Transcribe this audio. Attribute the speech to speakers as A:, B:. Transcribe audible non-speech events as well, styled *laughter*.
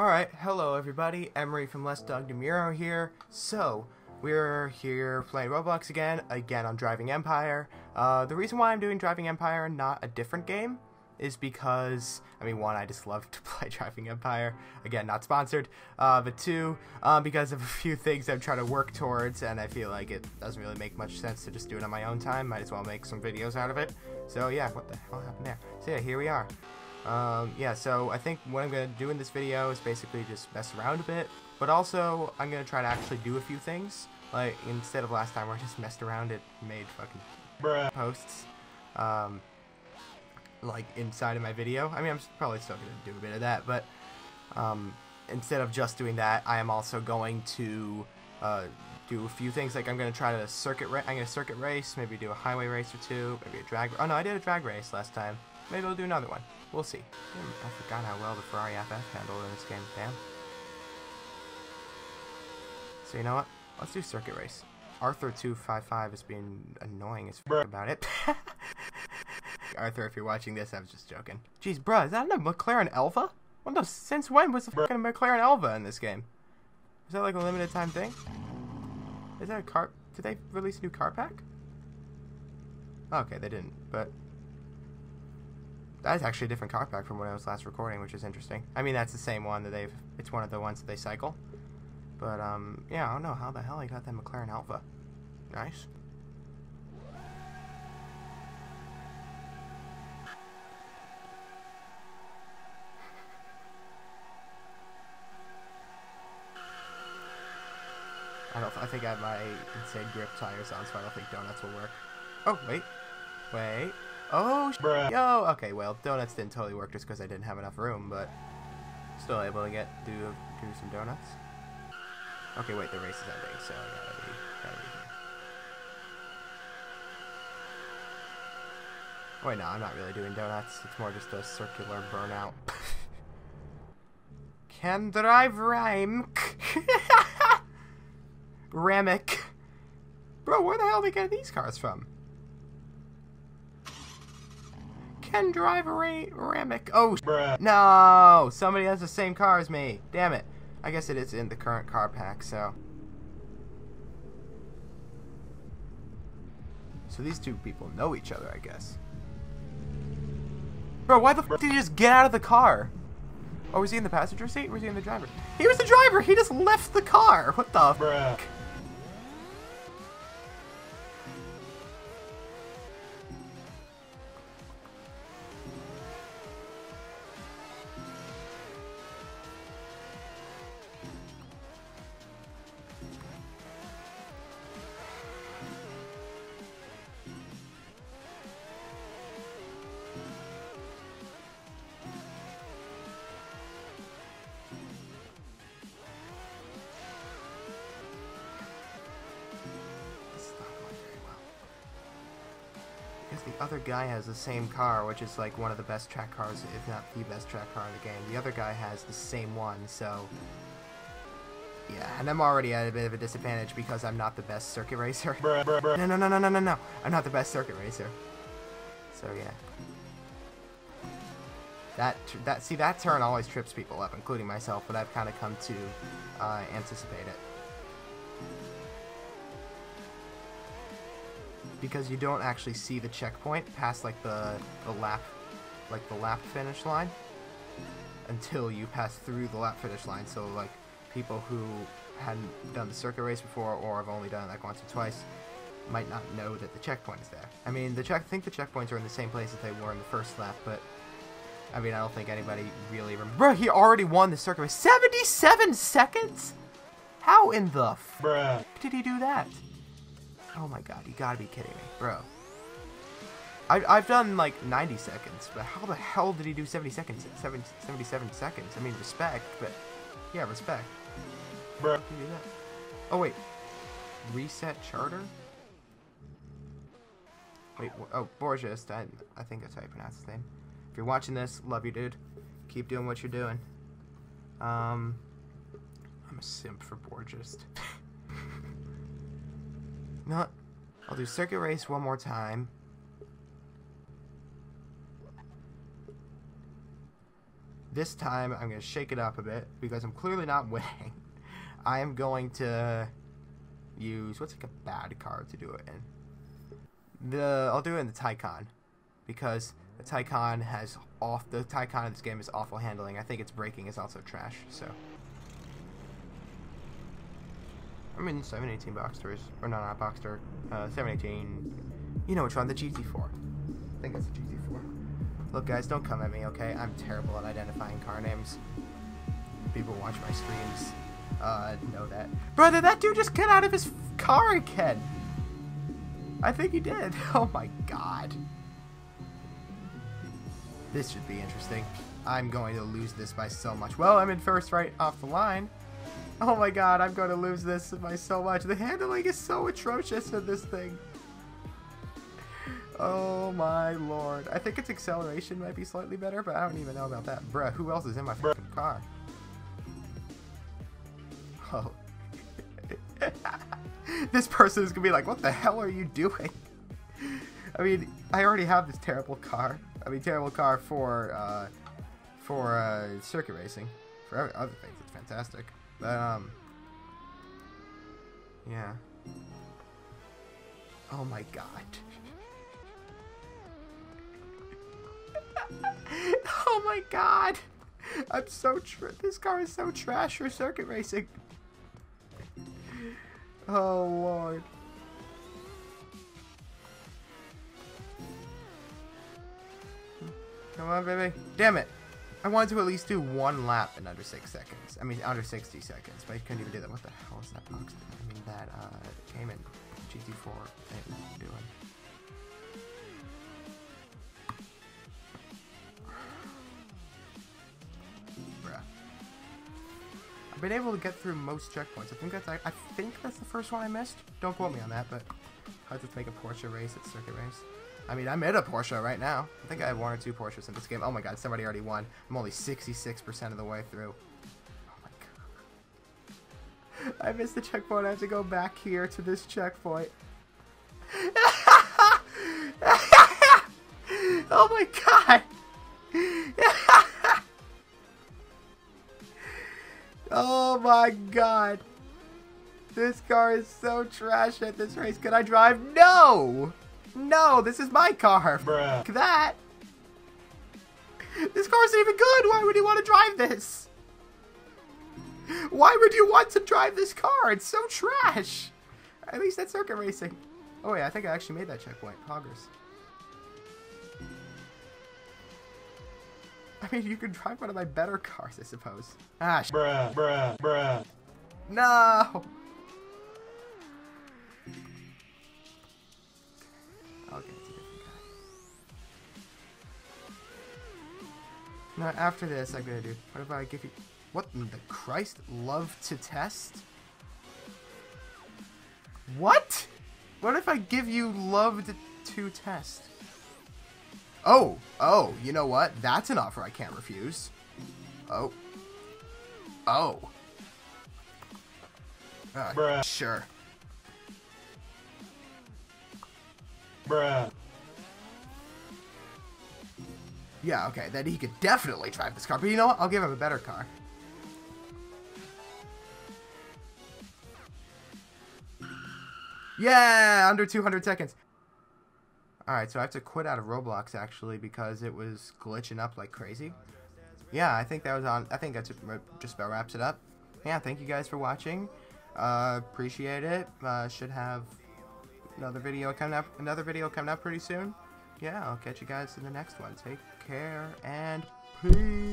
A: Alright, hello everybody, Emery from Less Doug DeMuro here. So, we're here playing Roblox again, again on Driving Empire. Uh, the reason why I'm doing Driving Empire and not a different game is because, I mean, one, I just love to *laughs* play Driving Empire. Again, not sponsored. Uh, but two, uh, because of a few things I'm trying to work towards, and I feel like it doesn't really make much sense to just do it on my own time. Might as well make some videos out of it. So yeah, what the hell happened there? So yeah, here we are. Um, yeah, so I think what I'm going to do in this video is basically just mess around a bit, but also I'm going to try to actually do a few things. Like, instead of last time where I just *laughs* messed around, it made fucking
B: Bruh.
A: posts. Um, like, inside of my video. I mean, I'm probably still going to do a bit of that, but um, instead of just doing that, I am also going to uh, do a few things. Like, I'm going to try to circuit ra- I'm going to circuit race, maybe do a highway race or two, maybe a drag. Oh, no, I did a drag race last time. Maybe I'll do another one. We'll see. Hmm, I forgot how well the Ferrari FF handled in this game. Damn. So you know what? Let's do circuit race. Arthur two five five is being annoying as fuck about it. *laughs* Arthur, if you're watching this, I was just joking. Jeez, bruh, is that a McLaren Elva? What the? Since when was the fucking McLaren Elva in this game? Is that like a limited time thing? Is that a car? Did they release a new car pack? Okay, they didn't, but that's actually a different car pack from when I was last recording, which is interesting. I mean, that's the same one that they've. It's one of the ones that they cycle. But um, yeah, I don't know how the hell I got that McLaren Elva. Nice. I don't. I think I have my insane grip tires on, so I don't think donuts will work. Oh wait, wait. Oh, sh-
B: Bruh.
A: yo. Okay, well, donuts didn't totally work just because I didn't have enough room, but still able to get do do some donuts. Okay, wait, the race is ending, so I gotta be gotta be here. Wait, no, I'm not really doing donuts. It's more just a circular burnout. *laughs* Can drive rhyme. *laughs* Ramic. Bro, where the hell did they get these cars from? Can drive a ra- Ramic. Oh,
B: Bruh.
A: no! Somebody has the same car as me. Damn it. I guess it is in the current car pack, so. So these two people know each other, I guess. Bro, why the f did he just get out of the car? Oh, was he in the passenger seat or was he in the driver? He was the driver! He just left the car! What the
B: Bruh.
A: Because the other guy has the same car, which is like one of the best track cars, if not the best track car in the game. The other guy has the same one, so. Yeah, and I'm already at a bit of a disadvantage because I'm not the best circuit racer.
B: Bruh. Bruh. Bruh.
A: No, no, no, no, no, no, no. I'm not the best circuit racer. So yeah. That that see that turn always trips people up, including myself, but I've kind of come to uh, anticipate it. Because you don't actually see the checkpoint past like the the lap, like the lap finish line, until you pass through the lap finish line. So like people who hadn't done the circuit race before or have only done it like once or twice might not know that the checkpoint is there. I mean, the check. I think the checkpoints are in the same place that they were in the first lap, but I mean, I don't think anybody really remember. Bro, he already won the circuit race. Seventy-seven seconds. How in the f
B: Bruh.
A: did he do that? Oh my god, you gotta be kidding me, bro. I, I've done like 90 seconds, but how the hell did he do 70 seconds? 70, 77 seconds. I mean, respect, but yeah, respect.
B: Bro.
A: How did he do that? Oh wait, reset charter. Wait, oh Borges. I, I think that's how you pronounce his name. If you're watching this, love you, dude. Keep doing what you're doing. Um, I'm a simp for Borges. *laughs* no, I'll do circuit race one more time. this time I'm going to shake it up a bit because I'm clearly not *laughs* winning. I am going to use what's like a bad card to do it in. The I'll do it in the Taycan because the Taycan has off the Taycan in this game is awful handling. I think its braking is also trash. So I'm in 718 Boxsters or no, not Boxster, uh, 718. You know which one? The GT4. I think it's the GT4. Look, guys, don't come at me, okay? I'm terrible at identifying car names. People watch my streams uh, know that. Brother, that dude just got out of his car again. I think he did. *laughs* Oh my god. This should be interesting. I'm going to lose this by so much. Well, I'm in first right off the line. Oh my god, I'm going to lose this by so much. The handling is so atrocious in this thing. Oh my lord. I think its acceleration might be slightly better, but I don't even know about that. Bruh, who else is in my fucking car? Oh. *laughs* this person is gonna be like, what the hell are you doing? I mean, I already have this terrible car. I mean, terrible car for, uh, for, uh, circuit racing. For other things, it's fantastic. But, um, yeah. Oh my god. *laughs* oh my god! I'm so tr- this car is so trash for circuit racing. Oh lord. Come on, baby. Damn it. I wanted to at least do one lap in under 6 seconds. I mean, under 60 seconds, but I couldn't even do that. What the hell is that box? I mean, that, uh, Cayman GT4 thing doing. I've been able to get through most checkpoints. I think that's I, I think that's the first one I missed. Don't quote me on that, but Just make a Porsche race at Circuit Race. I mean, I'm in a Porsche right now. I think I have one or two Porsches in this game. Oh my god, somebody already won. I'm only 66% of the way through. Oh my god. *laughs* I missed the checkpoint. I have to go back here to this checkpoint. *laughs* oh my god! *laughs* Oh my god. This car is so trash at this race. Can I drive? No! No, this is my car.
B: Bruh.
A: That. This car isn't even good. Why would you want to drive this? Why would you want to drive this car? It's so trash. At least that's circuit racing. Oh wait, I think I actually made that checkpoint. Hoggers. I mean, you could drive one of my better cars, I suppose. Ah,
B: Bruh, bruh, bruh.
A: No! Now, after this, I'm gonna do. What if I give you. What in the Christ? Love to test? What? What if I give you love to, to test? Oh, oh, you know what? That's an offer I can't refuse. Oh. Oh. Uh,
B: Bruh.
A: Sure.
B: Bruh.
A: Yeah, okay, then he could definitely drive this car. But you know what? I'll give him a better car. Yeah, under 200 seconds. Alright, so I have to quit out of Roblox, actually, because it was glitching up like crazy. Yeah, I think that was on... I think that's just about wraps it up. Yeah, thank you guys for watching. Uh, appreciate it. Uh, should have another video coming up. Another video coming up pretty soon. Yeah, I'll catch you guys in the next one. Take care and peace.